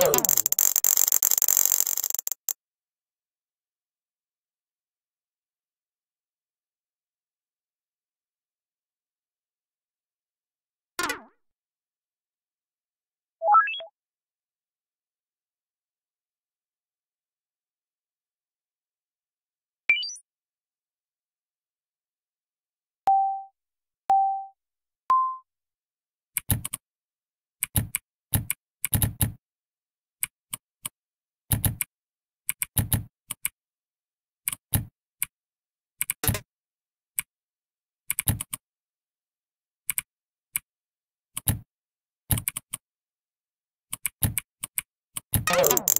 Hello. Whoa.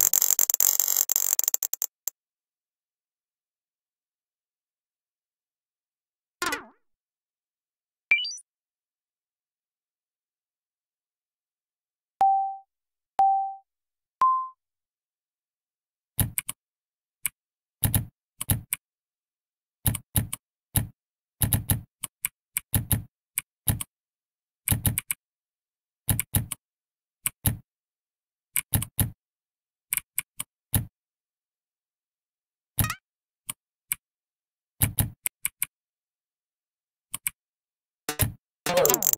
Oh.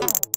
무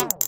Oh.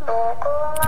Oh, my.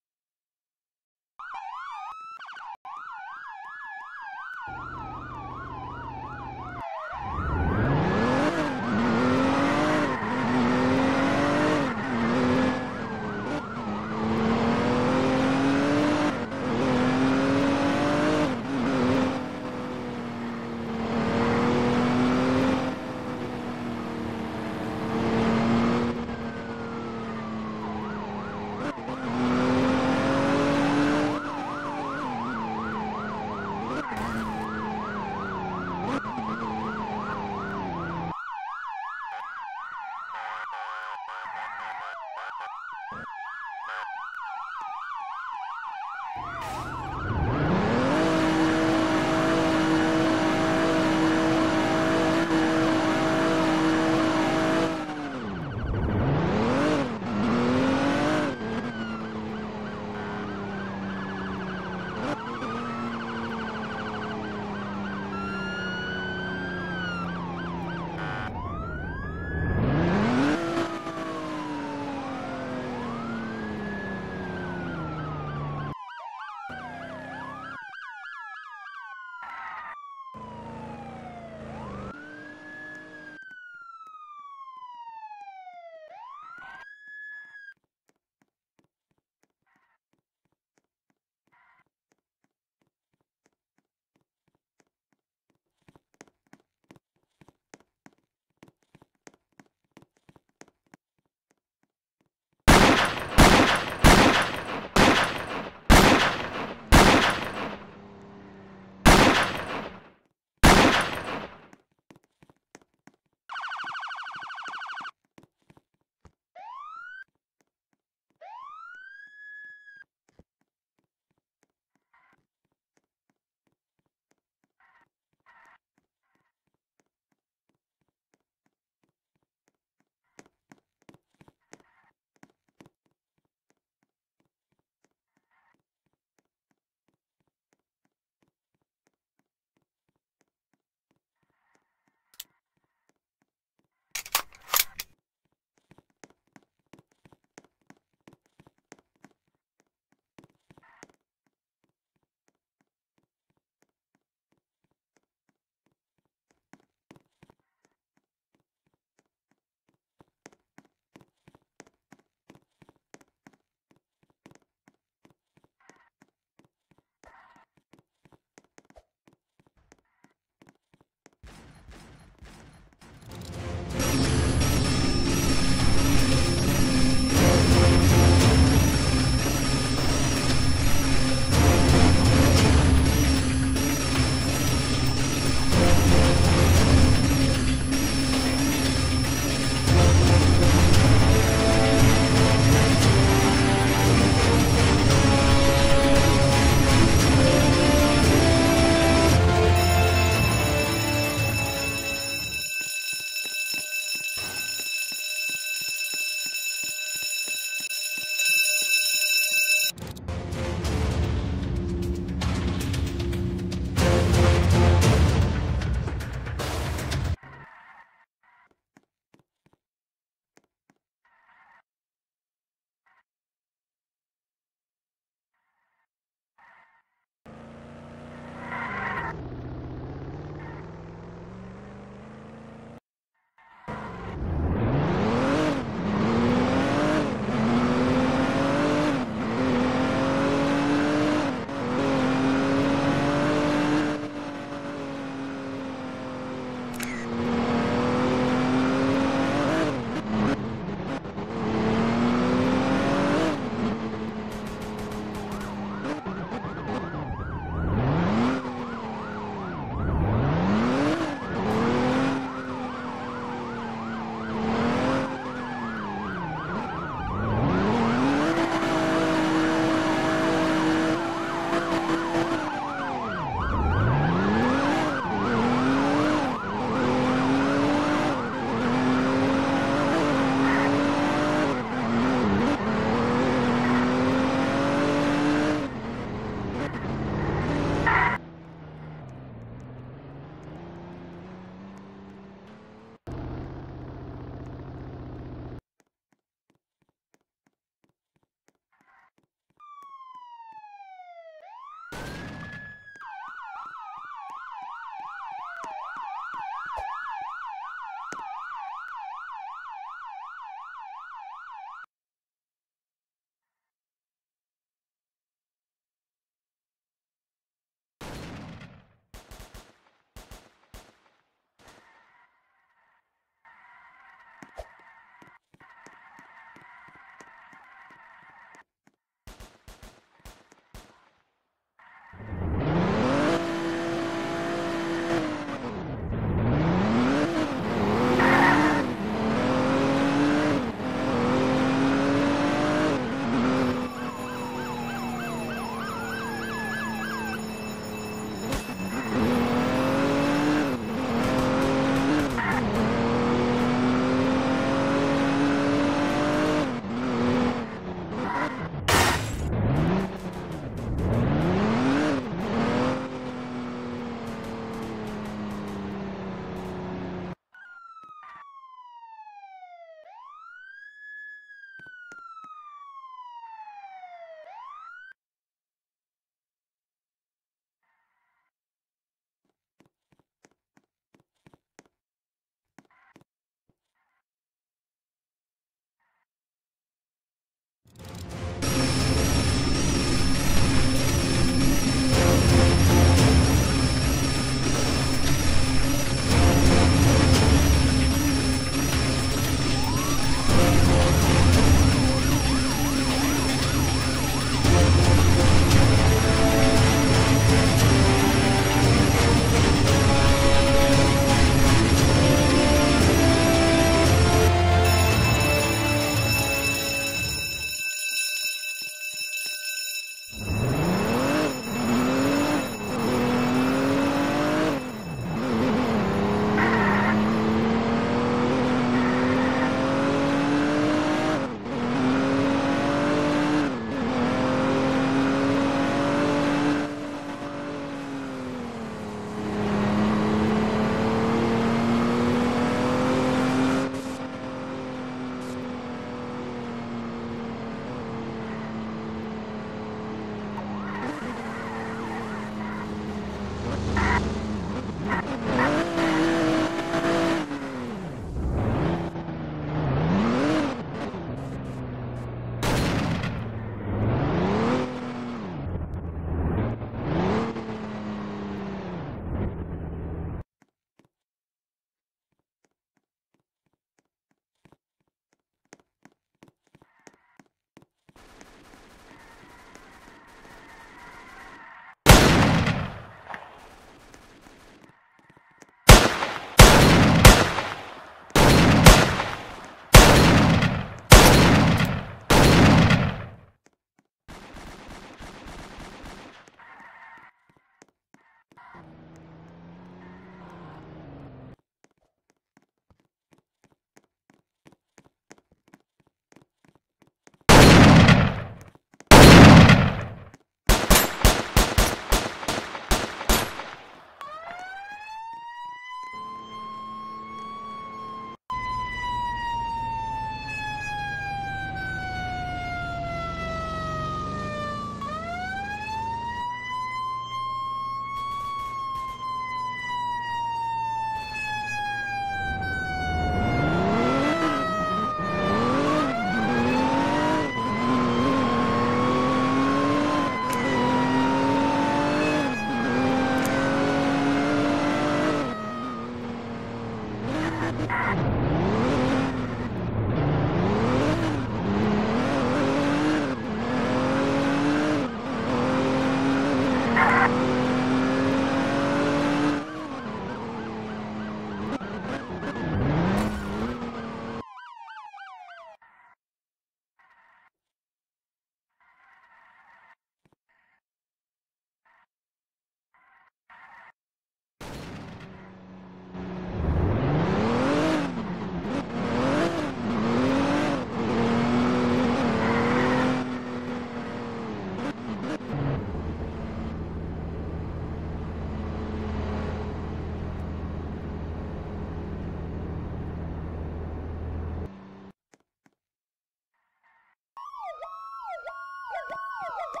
Woo!